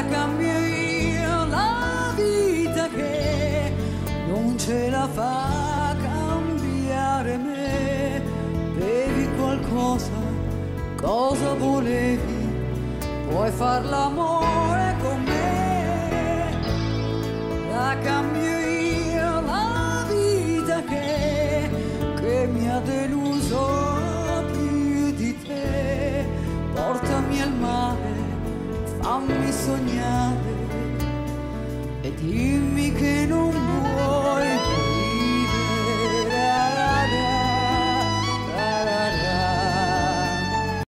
la cambio io la vita che non ce la fa cambiare me. Bevi qualcosa, cosa volevi? Puoi far l'amore con me. La cambio io la vita che, che mi ha deluso più di te. Portami al mare fammi sognare e dimmi che non